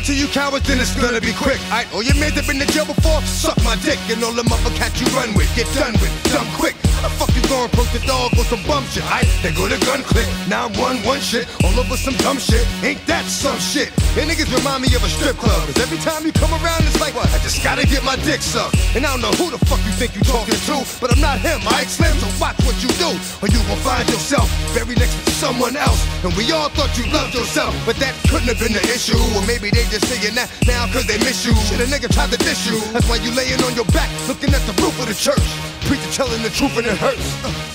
to you cowards, then it's gonna be quick. Alright, all oh, your men that been to jail before, suck my dick. And all the mother cats you run with, get done with, dumb quick. How the fuck you gonna approach the dog with some bum shit? Alright, they go to gun click. Now I'm one one shit, all over some dumb shit. Ain't that some shit? And niggas remind me of a strip club. Cause every time you come around, it's like, what? I just gotta get my dick sucked. And I don't know who the fuck you think you talking to, but I'm not him, Mike Slim, so watch what you do. Or you gon' find yourself buried next to someone else. And we all thought you loved yourself, but that couldn't have been the issue. Or maybe they just saying that now cause they miss you. Shit, a nigga tried to diss you. That's why you laying on your back, looking at the roof of the church. Preacher telling the truth and it hurts.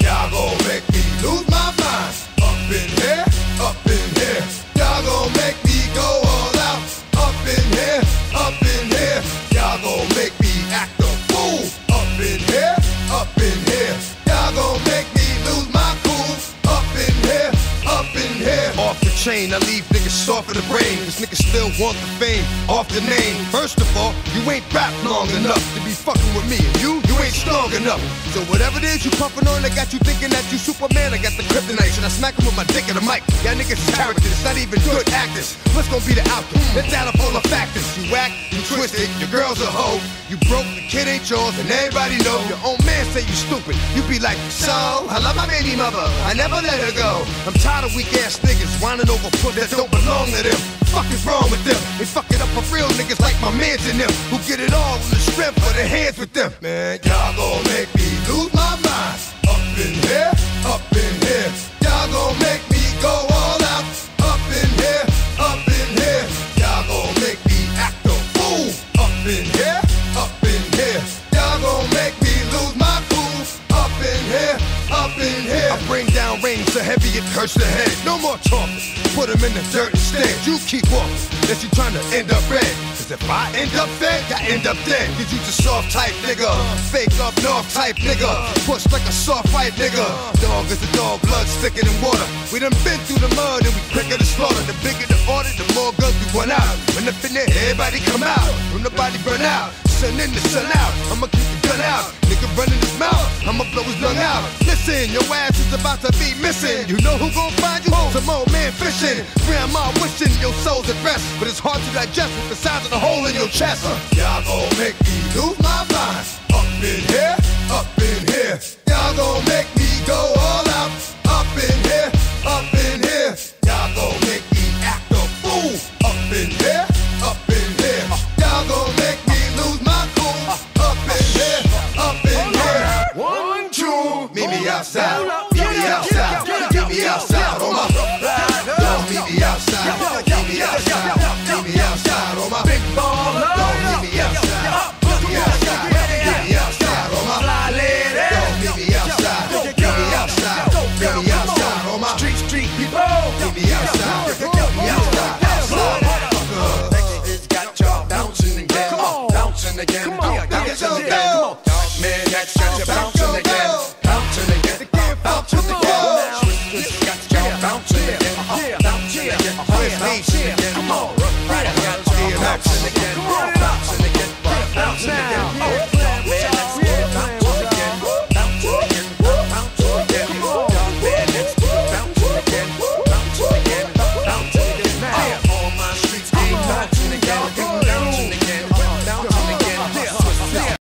Y'all gon' make me lose my mind. Up in here, up in here. Y'all gon' make me go all out. Up in here, up in here. Y'all gon' make me act a fool. Up in here, up in here. Y'all gon' make me lose my cool. Up in here, up in here. Off the chain, I leave soft in the brain. Cause niggas still want the fame off the name. First of all, you ain't rap long enough to be fucking with me. And you, you ain't strong enough. So whatever it is you puffin' on, I got you thinking that you Superman. I got the kryptonite. Should I smack him with my dick in the mic? Y'all niggas is characters, it's not even good actors. What's gonna be the outcome? Let's add up all the factors. You you twisted, your girl's a hoe. You broke, the kid ain't yours, and everybody know. Your own man say you stupid. You be like, so, I love my baby mother. I never let her go. I'm tired of weak ass niggas whining over foot that don't belong to them. Fuck is wrong with them? They fuck it up for real niggas like my mans and them who get it all on the strength of their hands with them. Man, y'all gon' make me lose my mind. Up in here, up in here. Heavy it hurts the head. No more talking. Put him in the dirt instead. You keep walking. Unless you trying to end up red. Cause if I end up fed, I end up dead. Cause you just soft type nigga. Fake up north type nigga. Push like a soft fight nigga. Dog is a dog, blood thicker than water. We done been through the mud and we quicker to slaughter. The bigger the order, the more guns we run out. When the in there, everybody come out. When the body burn out. Sun in the sun out. I'ma keep the gun out. Nigga running his mouth. I'ma blow his lung out. Listen, your ass is about to be missing. You know who gon' find you? Some old man fishing. Grandma wishing your soul's at rest. But it's hard to digest with the size of the hole in your chest. Uh, y'all gon' make me lose my mind. Up in here, up in here. Y'all gon' outside. Meet me outside. Meet me outside. On my. Don't meet me outside. Meet me outside. Meet me outside. On my. Big baller. Don't meet me outside. Meet me outside. Meet me outside. On my. Fly lady. Don't meet me outside. Meet me outside. Meet me outside. On my. Street street people. Meet me outside. Meet me outside. Outside. Motherfucker. It's got y'all bouncing again. Bouncing again. Bouncing again. Man, that's got you bouncing out here, yeah, out here, come on, right out here, out here, come on, out here, out here,